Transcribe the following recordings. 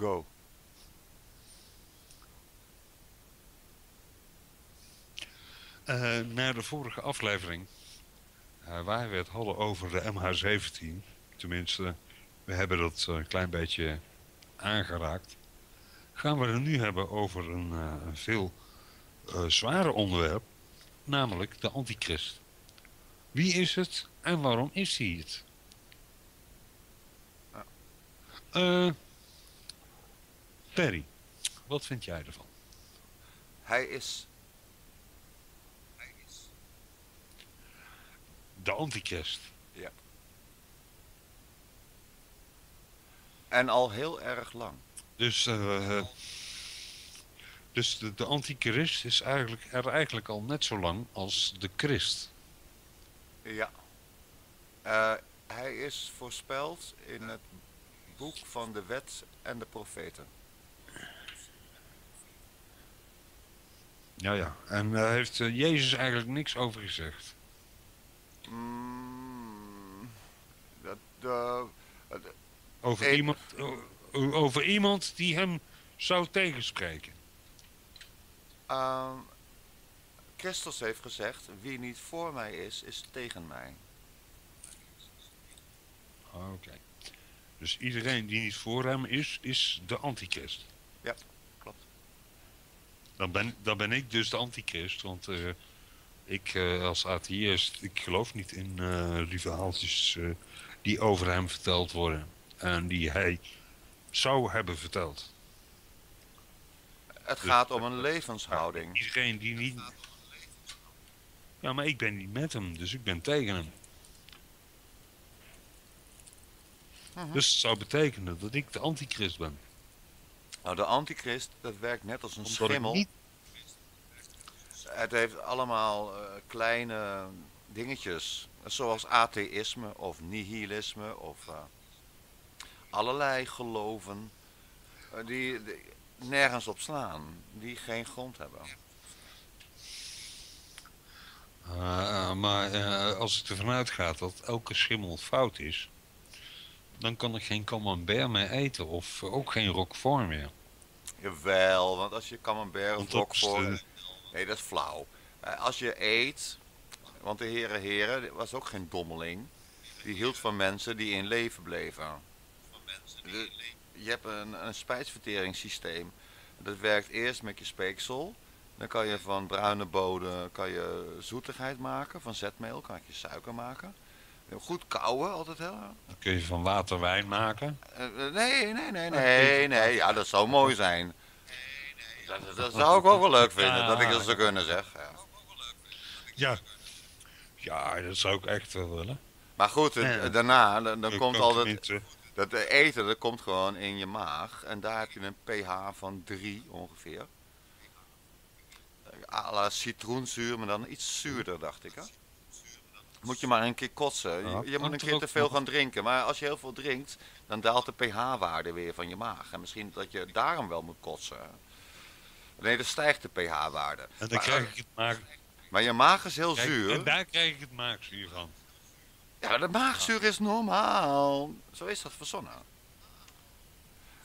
Go. Uh, naar de vorige aflevering, uh, waar we het hadden over de MH17. Tenminste, we hebben dat een klein beetje aangeraakt. Gaan we het nu hebben over een, veel zware onderwerp, namelijk de antichrist. Wie is het en waarom is hij het? Uh, Perry, wat vind jij ervan? Hij is... Hij is... De antichrist. Ja. En al heel erg lang. Dus, uh, dus de, de antichrist is eigenlijk, er eigenlijk al net zo lang als de christ. Ja. Uh, hij is voorspeld in het boek van de wet en de profeten. Ja, ja. En daar uh, heeft uh, Jezus eigenlijk niks over gezegd? Mm, dat, uh, over, iemand, over iemand die hem zou tegenspreken? Ehm, Christus heeft gezegd, wie niet voor mij is, is tegen mij. Oké. Okay. Dus iedereen die niet voor hem is, is de antichrist. Ja. Dan ben, dan ben ik dus de antichrist, want uh, ik uh, als atheïst, ik geloof niet in uh, die verhaaltjes die over hem verteld worden. En die hij zou hebben verteld. Het dus, gaat om een levenshouding. Iedereen die niet... Ja, maar ik ben niet met hem, dus ik ben tegen hem. Mhm. Dus het zou betekenen dat ik de antichrist ben. Nou, de antichrist, dat werkt net als een Omdat schimmel. niet... Het heeft allemaal uh, kleine dingetjes, zoals atheïsme of nihilisme of uh, allerlei geloven uh, die, die, nergens op slaan, die geen grond hebben. Uh, maar als ik ervan uitga dat elke schimmel fout is, dan kan ik geen camembert meer eten of ook geen roquefort meer. Jawel, want als je camembert of roquefort... Nee, dat is flauw. Eh, als je eet, want de heren heren was ook geen dommeling. Die hield van mensen die in leven bleven. De- je hebt een, een spijsverteringssysteem. Dat werkt eerst met je speeksel. Dan kan je van bruine bodem kan je zoetigheid maken. Van zetmeel kan je suiker maken. Goed kouwen altijd heel. Dan kun je van water wijn maken. Eh, eh, nee, nee, nee, nee, nee. Ja, dat zou mooi zijn. Dat, dat zou ik ook wel leuk vinden, dat ik dat zou kunnen zeggen. Ja. Ja. Ja, dat zou ik echt wel willen. Maar goed, het- daarna, dan, komt altijd, tenminste- dat eh, eten, dat komt gewoon in je maag. En daar heb je een pH van 3 ongeveer. Eh, à la citroenzuur, maar dan iets zuurder, dacht ik. Hè? Moet je maar een keer kotsen. Je- Ja, je, moet een er keer te veel gaan drinken. Maar als je heel veel drinkt, dan daalt de pH-waarde weer van je maag. En misschien dat je daarom wel moet kotsen. Nee, dan stijgt de pH-waarde. En dan Maar, krijg ik het maag... maar je maag is heel Kijk, zuur. En daar krijg ik het maagzuur van. Ja, de maagzuur is normaal. Zo is dat verzonnen.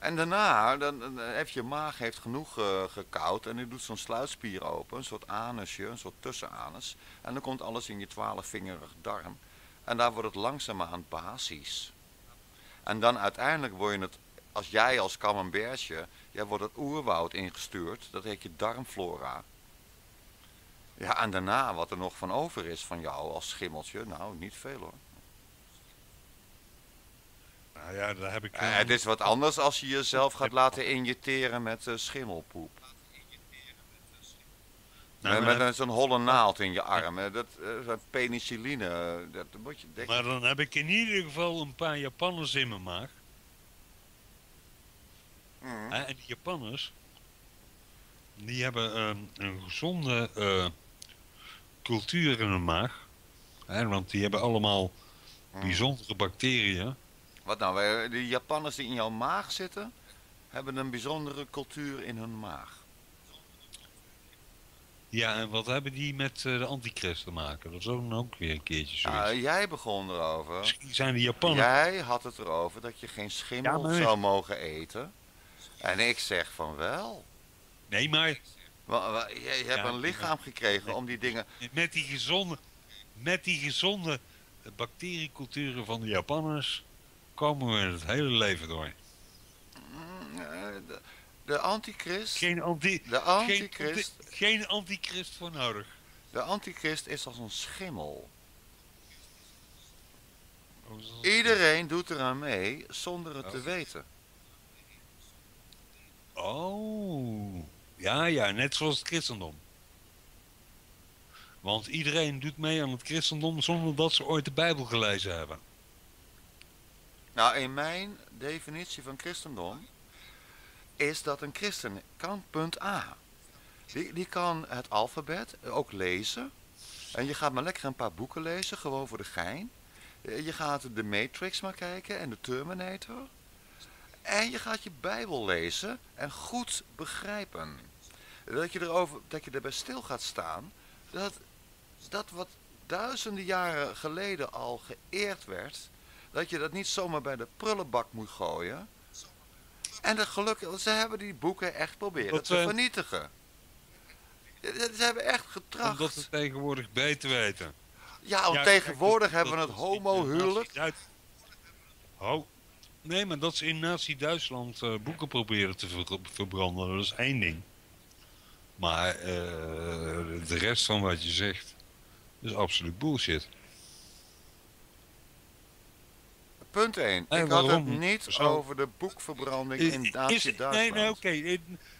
En daarna, dan, heb je maag heeft genoeg eh, gekoud en die doet zo'n sluitspier open, een soort anusje, een soort tussenanus. En dan komt alles in je twaalfvingerig darm. En daar wordt het langzaamaan basis. En dan uiteindelijk word je het, als jij als camembertje, jij wordt het oerwoud ingestuurd, dat heet je darmflora. Ja, en daarna wat er nog van over is van jou als schimmeltje, nou, niet veel hoor. Nou ja, daar heb ik... Eh, het is wat anders als je jezelf gaat laten injecteren met eh, schimmelpoep. Nou, met met een- zo'n holle naald in je arm. eh, Dat, eh, zo'n penicilline, eh, dat moet je denken. maar dan heb ik in ieder geval een paar Japanners in mijn maag. Mhm. En die Japanners, die hebben ehm, een gezonde eh, cultuur in hun maag. Hè, want die hebben allemaal Mhm. bijzondere bacteriën. Wat nou, die Japanners die in jouw maag zitten, hebben een bijzondere cultuur in hun maag. Ja, en wat hebben die met eh, de antichrist te maken? Dat is ook, ook weer een keertje zoiets. Nou, jij begon erover. Misschien zijn de Japanners... Jij had het erover dat je geen schimmel Ja, maar- zou mogen eten. En ik zeg van wel. Nee, maar Je, je hebt Ja, een lichaam gekregen om die dingen... met die gezonde, met die gezonde bacterieculturen van de Japanners komen we het hele leven door. De, de antichrist... Geen, anti, De antichrist, anti- geen antichrist voor nodig. de antichrist is als een schimmel. Oh, Iedereen doet eraan mee zonder het te Oh. weten. Oh, ja, ja, net zoals het christendom. Want iedereen doet mee aan het christendom zonder dat ze ooit de Bijbel gelezen hebben. Nou, in mijn definitie van christendom is dat een christen kan punt A. Die, die kan het alfabet ook lezen. En je gaat maar lekker een paar boeken lezen, gewoon voor de gein. Je gaat de Matrix maar kijken en de Terminator. En je gaat je Bijbel lezen en goed begrijpen. Dat je, erover, dat je erbij stil gaat staan. Dat, dat wat duizenden jaren geleden al geëerd werd. Dat je dat niet zomaar bij de prullenbak moet gooien. En de gelukkig, ze hebben die boeken echt proberen Dat, te eh, vernietigen. Ze ze hebben echt getracht. Omdat we tegenwoordig beter weten. Ja, want Ja, tegenwoordig kijk, hebben we dat- het dat eh, homohuwelijk. Oh, nee, maar dat ze in Nazi-Duitsland eh, boeken proberen te ver- verbranden, dat is één ding. Maar de rest van wat je zegt, is absoluut bullshit. Punt 1. Nee, ik had het niet Zo. over de boekverbranding in Nazi-Duitsland. nee, nee, oké.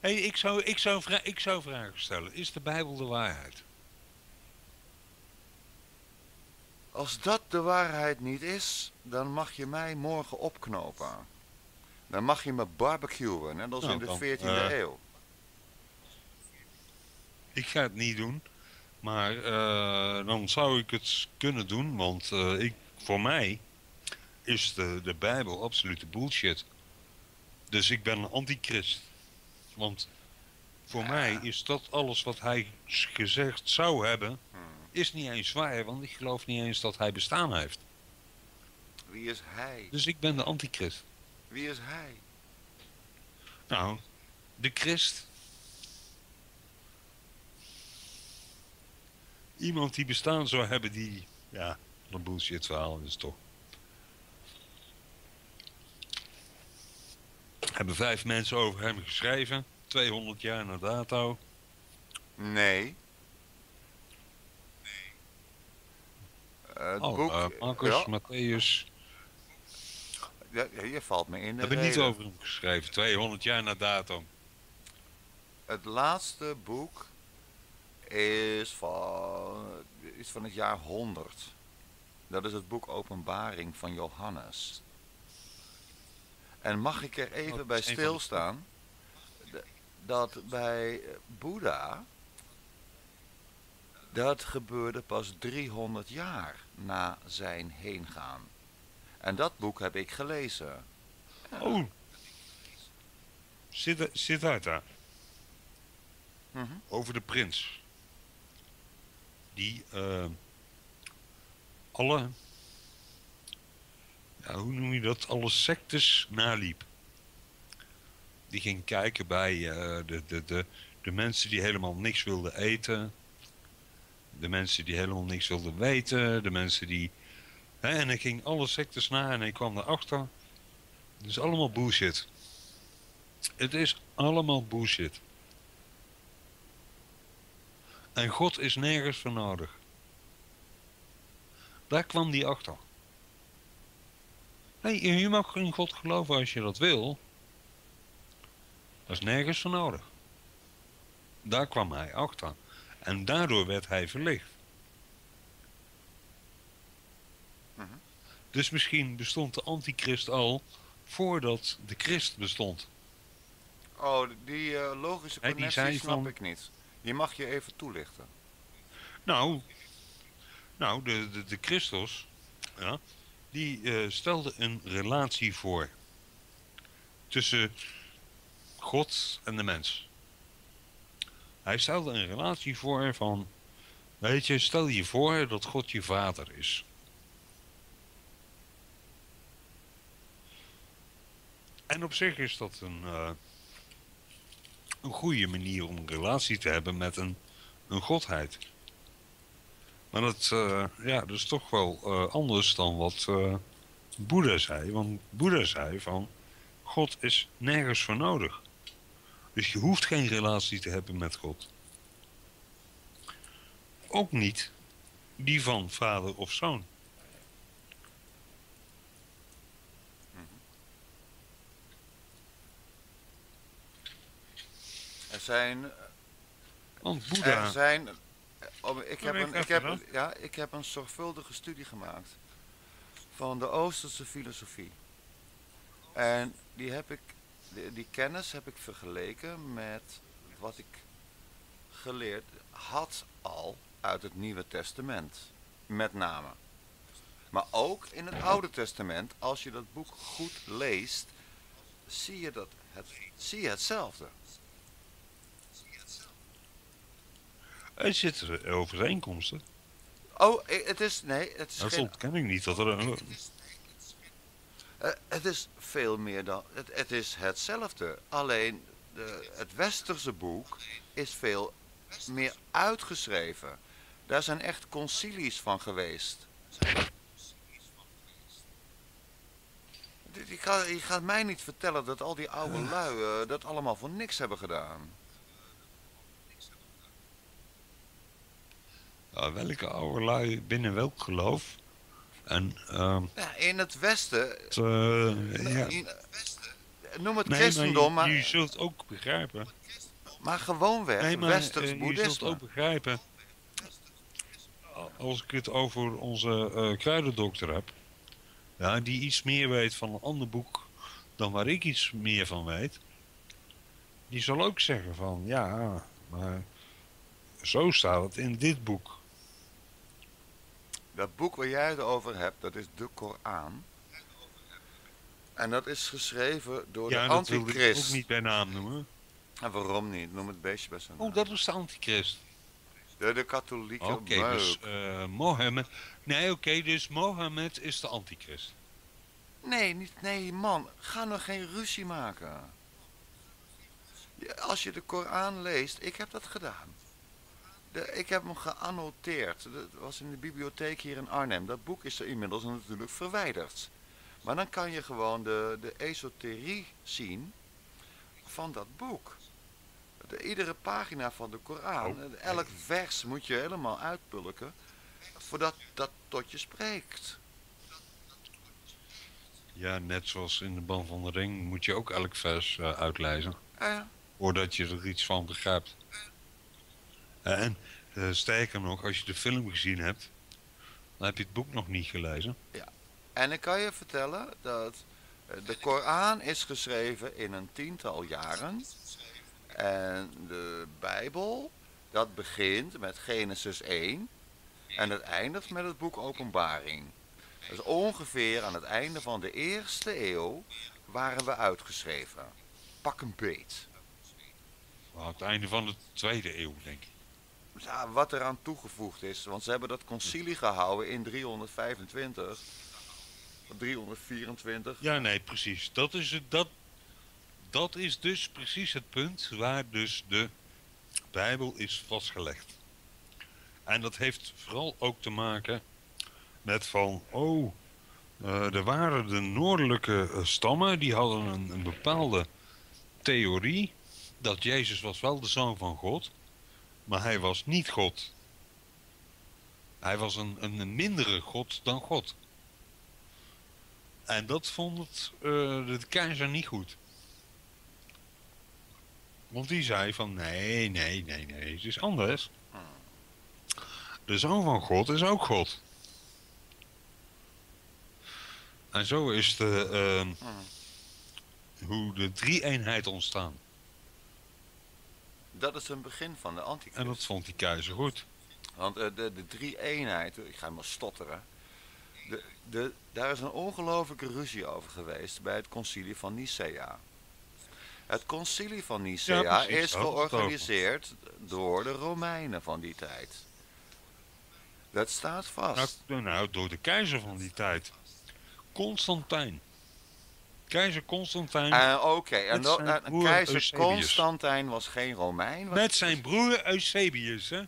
Hey, ik, zou, ik, zou vra- ik zou vragen stellen. Is de Bijbel de waarheid? Als dat de waarheid niet is, dan mag je mij morgen opknopen. Dan mag je me barbecuen, net als Nou, in de dan, 14e eh, eeuw. Ik ga het niet doen. Maar eh, dan zou ik het kunnen doen. Want eh, ik, voor mij is de, de Bijbel absolute bullshit. Dus ik ben een antichrist. Want voor Ja. mij is dat alles wat hij gezegd zou hebben... Hmm. is niet eens waar. Want ik geloof niet eens dat hij bestaan heeft. Wie is hij? Dus ik ben de antichrist. Wie is hij? Nou, de christ. Iemand die bestaan zou hebben die... Ja, een bullshit verhaal is toch. Hebben vijf mensen over hem geschreven. 200 jaar na dato. Nee. Eh, het Oh, boek... eh, Marcus, ja, Matthäus. ja, je valt me in de Hebben niet reden. over hem geschreven. 200 jaar na dato. Het laatste boek is van, is van het jaar 100. Dat is het boek Openbaring van Johannes. En mag ik er even dat bij stilstaan dat bij Boeddha dat gebeurde pas 300 jaar na zijn heengaan. En dat boek heb ik gelezen. Oh. Zit, Siddhartha. Mhm. over de prins. Die eh, alle, hoe noem je dat, alle sectes naliep. Die ging kijken bij eh, de, de, de, de mensen die helemaal niks wilden eten. De mensen die helemaal niks wilden weten. De mensen die... Hè, en hij ging alle sectes na en hij kwam erachter. Het is allemaal bullshit. Het is allemaal bullshit. En God is nergens voor nodig. Daar kwam die achter. Nee, je mag in God geloven als je dat wil. Dat is nergens voor nodig. Daar kwam hij achter. En daardoor werd hij verlicht. Dus misschien bestond de antichrist al voordat de christ bestond. Oh, die eh, logische die connectie snap van- ik niet. Die mag je even toelichten. Nou, nou de, de, de Christus, ja, die eh, stelde een relatie voor tussen God en de mens. Hij stelde een relatie voor van, weet je, stel je voor dat God je vader is. En op zich is dat een, eh, een goede manier om een relatie te hebben met een, een godheid. Maar dat, eh, ja, dat is toch wel eh, anders dan wat eh Boeddha zei. Want Boeddha zei van, God is nergens voor nodig. Dus je hoeft geen relatie te hebben met God. Ook niet die van vader of zoon. Er zijn Want Boeddha... Er zijn. Oh, ik, heb een, ik, heb, ja, ik heb een zorgvuldige studie gemaakt van de Oosterse filosofie. En die, heb ik, die, die kennis heb ik vergeleken met wat ik geleerd had al uit het Nieuwe Testament. Met name. Maar ook in het Oude Testament, als je dat boek goed leest, zie je, dat het, zie je hetzelfde. Er zitten overeenkomsten. Oh, het is, nee, het is Dat geen ontken ik niet. Dat er, een- Eh, het is veel meer dan. Het, het is hetzelfde. Alleen de, het westerse boek is veel meer uitgeschreven. Daar zijn echt concilies van geweest. Je gaat, je gaat mij niet vertellen dat al die oude lui eh, dat allemaal voor niks hebben gedaan. Welke oude lui binnen welk geloof? En, ehm, Ja, in het westen. het, eh, ja. in- noem het Nee, christendom, maar je, je zult ook begrijpen. maar gewoonweg Nee, maar westers eh, je boeddhisme. zult ook begrijpen. Als ik het over onze eh, kruidendokter heb. Ja, die iets meer weet van een ander boek dan waar ik iets meer van weet. Die zal ook zeggen van ja, maar zo staat het in dit boek. Dat boek waar jij het over hebt, dat is de Koran. En dat is geschreven door ja, de dat wilde ik antichrist. ook niet bij naam noemen. En waarom niet? Noem het beestje bij zijn Oh, naam. dat is de antichrist. De, de katholieke Oké, dus eh Mohammed. Nee, oké, dus Mohammed is de antichrist. Nee, niet, nee man, ga nou geen ruzie maken. Ja, Als je de Koran leest, ik heb dat gedaan. De, ik heb hem geannoteerd. Dat was in de bibliotheek hier in Arnhem. Dat boek is er inmiddels natuurlijk verwijderd. Maar dan kan je gewoon de, de esoterie zien van dat boek. De, iedere pagina van de Koran, Oh. elk vers moet je helemaal uitpulken voordat dat tot je spreekt. Ja, net zoals in de Ban van de Ring moet je ook elk vers eh, uitlezen. Ja, ja. Voordat je er iets van begrijpt. En eh, sterker nog, als je de film gezien hebt, dan heb je het boek nog niet gelezen. En ik kan je vertellen dat eh, de Koran is geschreven in een tiental jaren. En de Bijbel, dat begint met Genesis 1 en het eindigt met het boek Openbaring. Dus ongeveer aan het einde van de eerste eeuw waren we uitgeschreven. Pak een beet. Aan het einde van de tweede eeuw, denk ik. Ja, wat eraan toegevoegd is, want ze hebben dat concilie gehouden in 325, 324. Ja, nee, precies. Dat is, het, dat, dat is dus precies het punt waar dus de Bijbel is vastgelegd. En dat heeft vooral ook te maken met van, oh, eh, er waren de noordelijke eh, stammen, die hadden een, een bepaalde theorie dat Jezus was wel de zoon van God, maar hij was niet God. Hij was een, een mindere God dan God. En dat vond het, eh, de keizer niet goed. Want die zei van nee, nee, nee, nee, het is anders. De zoon van God is ook God. En zo is de, Hmm. hoe de drie-eenheid ontstaan. Dat is een begin van de En antichrist. dat vond die keizer goed. Want eh, de, de drie eenheid, ik ga maar stotteren. De, de, daar is een ongelofelijke ruzie over geweest bij het concilie van Nicea. Het concilie van Nicea Ja, is georganiseerd door de Romeinen van die tijd. Dat staat vast. Nou, nou, door de keizer van die tijd. Constantijn. Keizer Constantijn Eh, Oké, en broer keizer Eusebius. Constantijn was geen Romein. met zijn broer Eusebius, hè?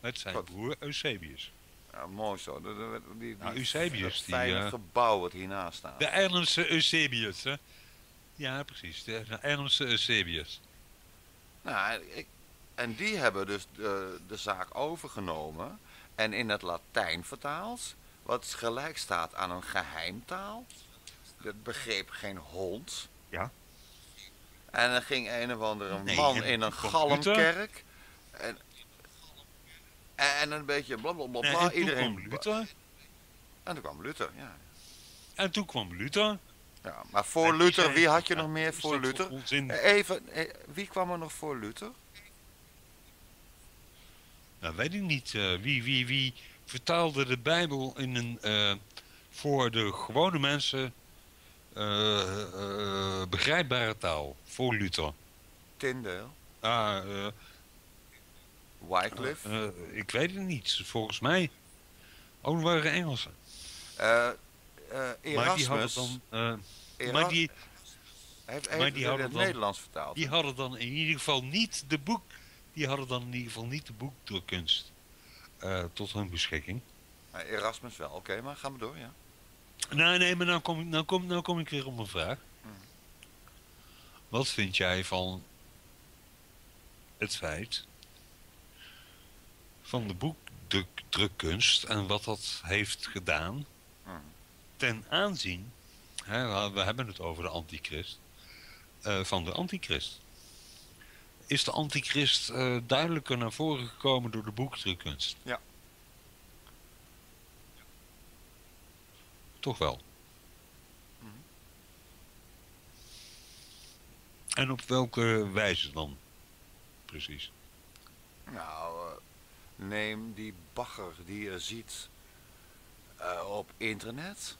Met zijn Wat? broer Eusebius. Ja, mooi zo. De, de- die, die, Nou, Eusebius, die, fijne eh, gebouw wat hiernaast staat. De Erlemse Eusebius, hè? Ja, precies. De Erlemse Eusebius. Nou, ik, en die hebben dus de, de zaak overgenomen en in het Latijn vertaald, wat gelijk staat aan een geheimtaal. Dat begreep geen hond. Ja. En er ging een of andere Nee, man in een galmkerk. En, en een beetje blablabla. Toen iedereen. kwam Luther. En toen kwam Luther, ja. En toen kwam Luther. ja. Maar voor En Luther, zei, wie had je ja, nog meer voor Luther? Even, eh, wie kwam er nog voor Luther? Nou, weet ik niet. eh, wie, wie, wie vertaalde de Bijbel in een eh, voor de gewone mensen begrijpbare taal? Voor Luther. Tyndale, Ah, eh, Wycliffe. eh, ik weet het niet. Volgens mij. Oh, waren Engelsen. Eh, eh, Maar die Erasmus hadden dan. eh, maar die, heeft, maar die hadden het dan- Nederlands vertaald. die hadden dan in ieder geval niet de boek. Die hadden dan in ieder geval niet de boekdrukkunst eh, tot hun beschikking. Maar Erasmus wel, oké, maar gaan we door, ja. Nee, nee, maar nou kom, nou, kom, nou kom ik weer op een vraag. Wat vind jij van het feit van de boekdrukkunst en wat dat heeft gedaan ten aanzien, hè, we hebben het over de antichrist, eh, van de antichrist. Is de antichrist eh, duidelijker naar voren gekomen door de boekdrukkunst? Ja. Toch wel. En op welke wijze dan? Precies. Nou, eh, neem die bagger die je ziet eh, op internet.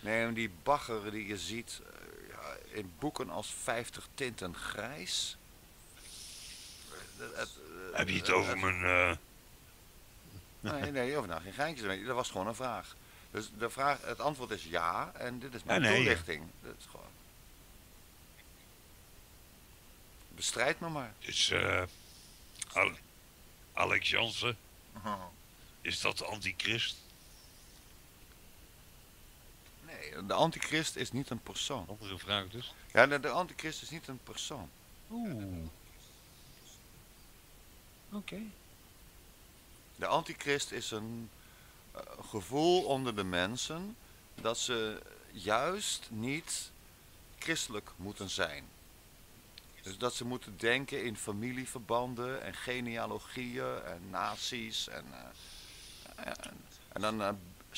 Neem die bagger die je ziet eh, ja, in boeken als 50 tinten grijs. Heb je het over mijn... eh, Nee, nee, je hoeft nou geen geintjes mee. Dat was gewoon een vraag. Dus de vraag, het antwoord is ja, en dit is mijn Ja, nee, ja. toelichting. Dat is gewoon... Bestrijd me maar. is eh, Al- Alex Jansen, is dat de antichrist? Nee, de antichrist is niet een persoon. Andere vraag dus. Ja, de, de antichrist is niet een persoon. Oeh. Oké. De antichrist is een gevoel onder de mensen dat ze juist niet christelijk moeten zijn. Dus dat ze moeten denken in familieverbanden en genealogieën en naties en, eh, en, en dan eh,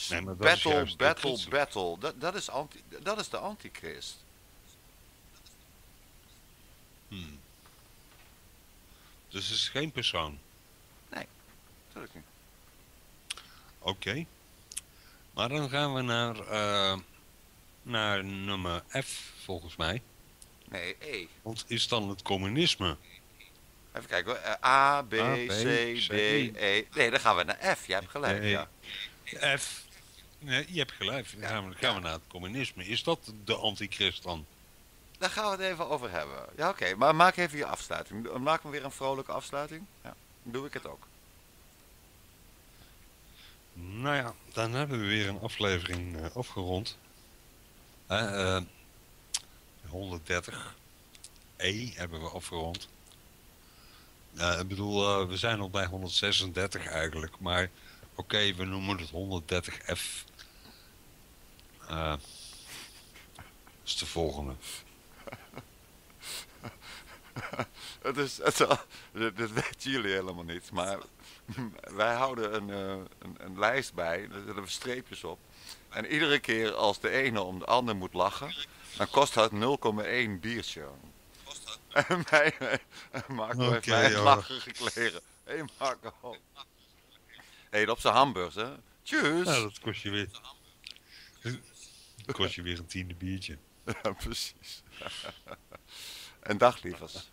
Nee, battle, battle, battle. Dat, dat, is anti, dat is de antichrist. Hmm. Dus het is geen persoon. Natuurlijk niet. Oké. Maar dan gaan we naar, eh, naar nummer F, volgens mij. Nee, E. Want is dan het communisme? Even kijken hoor. Eh, A, B, A, B, C. D, E. Nee, dan gaan we naar F. Jij hebt gelijk, ja. F. Nee, je hebt gelijk. Dan gaan we, dan gaan we naar het communisme. Is dat de antichrist dan? Daar gaan we het even over hebben. Ja, oké. Maar maak even je afsluiting. Maak me weer een vrolijke afsluiting. Ja, dan doe ik het ook. Nou ja, dan hebben we weer een aflevering eh, afgerond. Eh, eh, 130 E hebben we afgerond. Eh, ik bedoel, we zijn nog bij 136 eigenlijk, maar oké, we noemen het 130F. Eh, dat is de volgende. Het is, het is dit weten jullie helemaal niet. Maar wij houden een, eh, een, een lijst bij. Daar zetten we streepjes op. En iedere keer als de ene om de ander moet lachen, dan kost dat 0,1 biertje. En mij, Marco heeft Oké, mij lachen gekleren. Hé hey Marco. Hey, op zijn hamburgers, hè. Tjus. Nou, dat kost je weer. Dat kost je weer een tiende biertje. Ja, precies. en dag lievers.